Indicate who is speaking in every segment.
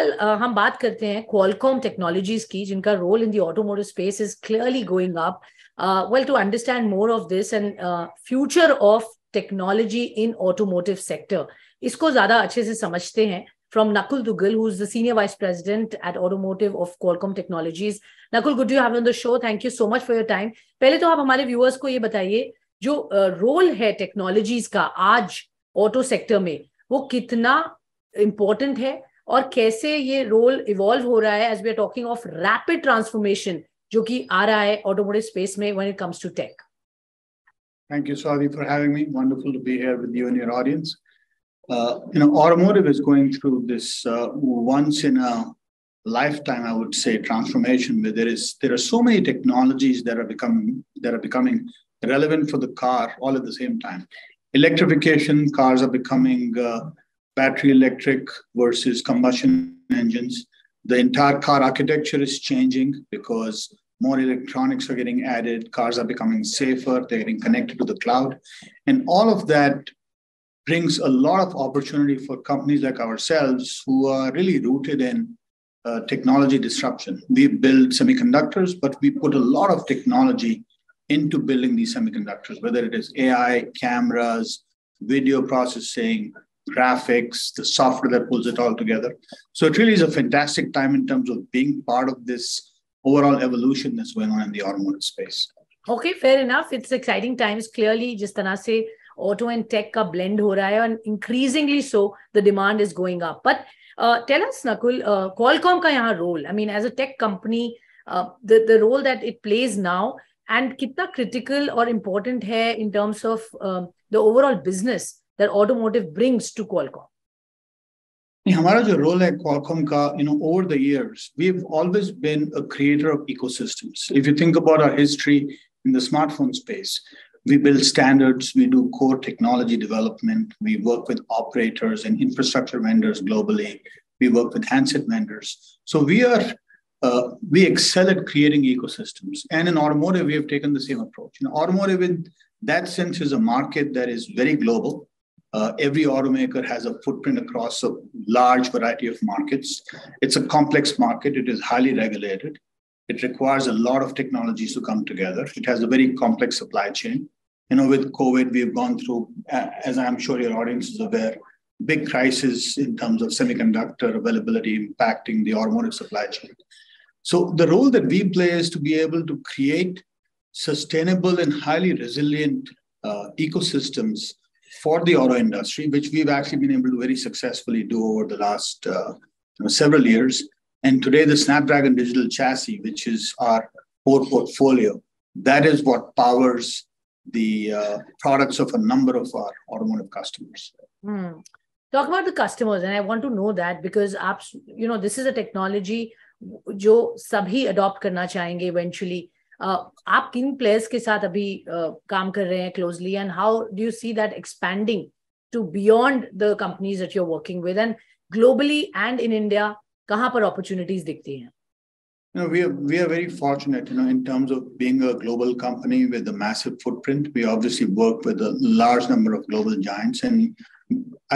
Speaker 1: uh, हम बात करते हैं क्वालकॉम टेक्नोलॉजीज़ की जिनका role in the automotive space is clearly going up well to understand more of this and future of technology in automotive sector इसको ज़्यादा अच्छे से समझते हैं from Nakul Dugal, who's the Senior Vice President at Automotive of Qualcomm Technologies. Nakul, good to have you on the show. Thank you so much for your time. पहले तो आप हमारे व्यूअर्स को ये बताइए जो रोल uh, है technologies का आज ऑटो सेक्टर में वो कितना इम्पोर्टेंट है Or कैसे ये रोल इवॉल्व हो as we are talking of rapid transformation, rapid transformation जो कि आ रहा है ऑटोमोटिव स्पेस में when it
Speaker 2: Thank you, Swati, for having me. Wonderful to be here with you and your audience. Uh, you know, automotive is going through this uh, once in a lifetime, I would say, transformation where there is there are so many technologies that are becoming that are becoming relevant for the car all at the same time. Electrification, cars are becoming uh, battery electric versus combustion engines. The entire car architecture is changing because more electronics are getting added, cars are becoming safer, they're getting connected to the cloud. And all of that brings a lot of opportunity for companies like ourselves who are really rooted in uh, technology disruption. We build semiconductors, but we put a lot of technology into building these semiconductors, whether it is AI, cameras, video processing, graphics, the software that pulls it all together. So it really is a fantastic time in terms of being part of this overall evolution that's going on in the automotive space.
Speaker 1: Okay, fair enough. It's exciting times. Clearly, just say auto and tech ka blend ho raha hai, and increasingly so, the demand is going up. But uh, tell us, Nakul, uh, Qualcomm ka yahan role. I mean, as a tech company, uh, the the role that it plays now, and kitna critical or important hai in terms of um, the overall business that automotive brings to Qualcomm
Speaker 2: हमारा जो role है Qualcomm का you know over the years we have always been a creator of ecosystems if you think about our history in the smartphone space we build standards, we do core technology development, we work with operators and infrastructure vendors globally, we work with handset vendors. So we are uh, we excel at creating ecosystems. And in automotive, we have taken the same approach. In automotive, in that sense, is a market that is very global. Uh, every automaker has a footprint across a large variety of markets. It's a complex market. It is highly regulated. It requires a lot of technologies to come together. It has a very complex supply chain. You know, with COVID, we've gone through, as I'm sure your audience is aware, big crisis in terms of semiconductor availability impacting the automotive supply chain. So the role that we play is to be able to create sustainable and highly resilient uh, ecosystems for the auto industry, which we've actually been able to very successfully do over the last uh, you know, several years. And today, the Snapdragon Digital Chassis, which is our core portfolio, that is what powers the uh, products of a number of our automotive customers.
Speaker 1: Hmm. Talk about the customers, and I want to know that because apps, you know, this is a technology जो सभी adopt करना चाहेंगे eventually uh, आप किन players के साथ अभी uh, काम कर रहे हैं closely and how do you see that expanding to beyond the companies that you are working with and globally and in India कहाँ पर अपॉर्चुनिटीज दिखती हैं
Speaker 2: You know, we are we are very fortunate, you know, in terms of being a global company with a massive footprint. We obviously work with a large number of global giants, and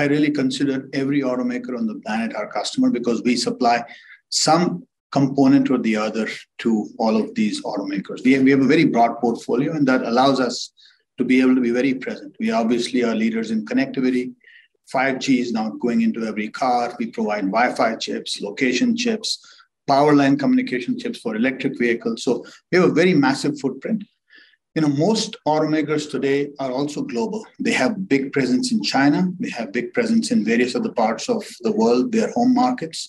Speaker 2: I really consider every automaker on the planet our customer because we supply some component or the other to all of these automakers. We have, we have a very broad portfolio, and that allows us to be able to be very present. We obviously are leaders in connectivity. 5G is now going into every car. We provide Wi Fi chips, location chips, power line communication chips for electric vehicles. So we have a very massive footprint. You know, most automakers today are also global. They have big presence in China. They have big presence in various other parts of the world, their home markets.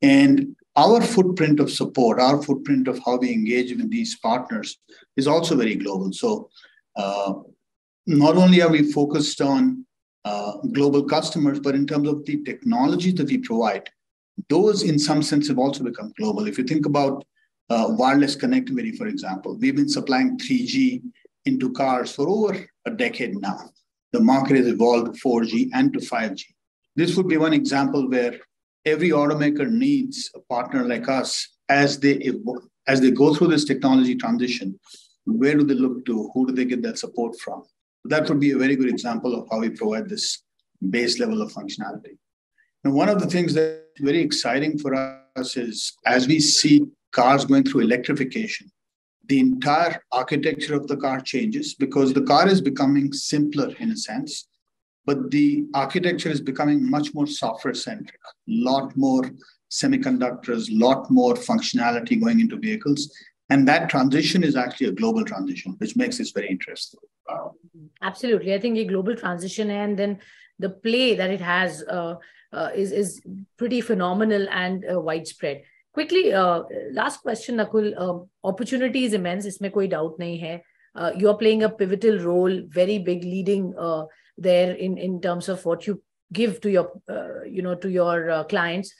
Speaker 2: And our footprint of support, our footprint of how we engage with these partners is also very global. So uh, not only are we focused on uh, global customers, but in terms of the technology that we provide, those in some sense have also become global. If you think about uh, wireless connectivity, for example, we've been supplying 3G into cars for over a decade now. The market has evolved to 4G and to 5G. This would be one example where every automaker needs a partner like us as they as they go through this technology transition. Where do they look to? Who do they get that support from? That would be a very good example of how we provide this base level of functionality. Now, one of the things that's very exciting for us is as we see cars going through electrification, the entire architecture of the car changes because the car is becoming simpler in a sense, but the architecture is becoming much more software centric, lot more semiconductors, lot more functionality going into vehicles. And that transition is actually a global transition, which makes this very interesting.
Speaker 1: Absolutely. I think a global transition and then the play that it has uh, uh, is, is pretty phenomenal and uh, widespread. Quickly, uh, last question, Nakul. Um, opportunity is immense. Isme koi doubt nahi hai. Uh, you are playing a pivotal role, very big leading uh, there in, in terms of what you give to your, uh, you know, to your uh, clients.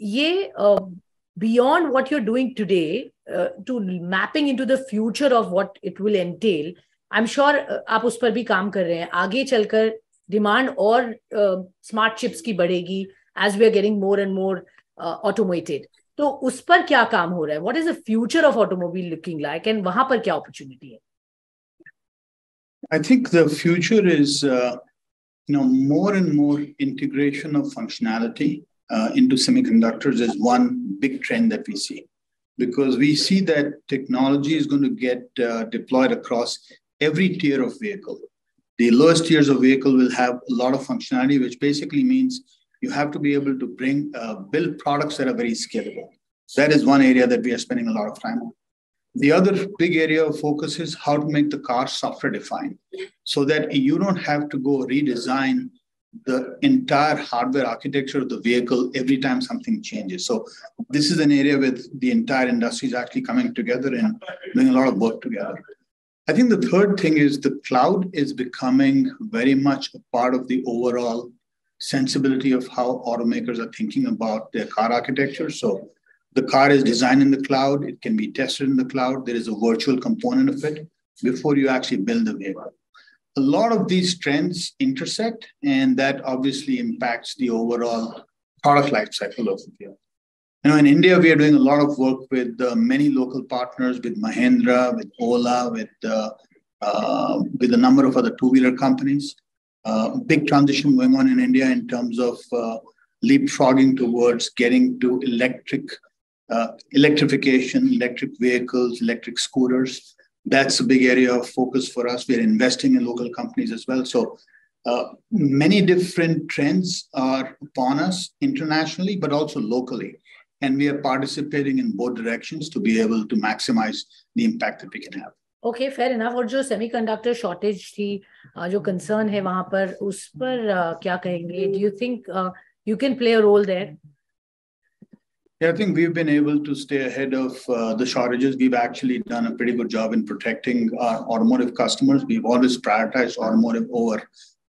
Speaker 1: Ye, uh, beyond what you're doing today, uh, to mapping into the future of what it will entail, I'm sure uh, उस पर भी काम कर रहे हैं आगे चलकर demand और स्मार्ट uh, चिप्स की बढ़ेगी as we are getting more and more automated तो उस पर क्या काम हो रहा है what is the future of automobile looking like and वहाँ पर क्या अपॉर्चुनिटी है
Speaker 2: I think the future is, uh, you know, more and more integration of functionality uh, into semiconductors is one big trend that we see, because we see that technology is going to get uh, deployed across every tier of vehicle. The lowest tiers of vehicle will have a lot of functionality, which basically means you have to be able to bring uh, build products that are very scalable. That is one area that we are spending a lot of time on. The other big area of focus is how to make the car software defined so that you don't have to go redesign the entire hardware architecture of the vehicle every time something changes. So this is an area where the entire industry is actually coming together and doing a lot of work together. I think the third thing is the cloud is becoming very much a part of the overall sensibility of how automakers are thinking about their car architecture. So the car is designed in the cloud, it can be tested in the cloud, there is a virtual component of it before you actually build the vehicle. A lot of these trends intersect, and that obviously impacts the overall product life cycle of the vehicle. You know, in India, we are doing a lot of work with uh, many local partners, with Mahindra, with Ola, with uh, uh, with a number of other two-wheeler companies uh, big transition going on in India in terms of uh, leapfrogging towards getting to electric uh, electrification, electric vehicles, electric scooters. That's a big area of focus for us. We're investing in local companies as well. So uh, many different trends are upon us internationally, but also locally. And we are participating in both directions to be able to maximize the impact that we can have.
Speaker 1: Okay fair enough और जो semiconductor shortage थी जो concern है वहां पर उस पर क्या कहेंगे do you think you can play a role there
Speaker 2: yeah, I think we've been able to stay ahead of uh, the shortages. We've actually done a pretty good job in protecting our automotive customers. We've always prioritized automotive over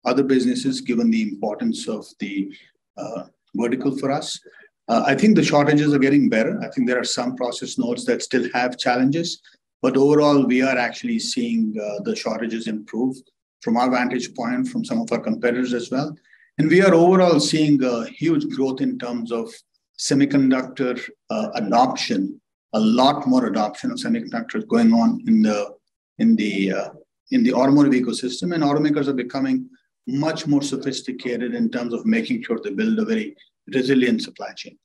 Speaker 2: other businesses, given the importance of the uh, vertical for us. Uh, I think the shortages are getting better. I think there are some process nodes that still have challenges. But overall, we are actually seeing uh, the shortages improve from our vantage point, from some of our competitors as well. And we are overall seeing a huge growth in terms of semiconductor uh, adoption, a lot more adoption of semiconductors going on in the in the uh, in the automotive ecosystem, and automakers are becoming much more sophisticated in terms of making sure they build a very resilient supply chain.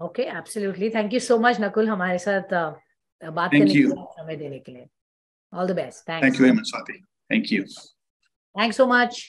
Speaker 1: Okay, absolutely. Thank you so much, Nakul. हमारे साथ uh, बात करने के समय देने के लिए all the best
Speaker 2: thank you very much Swati thank you
Speaker 1: thanks so much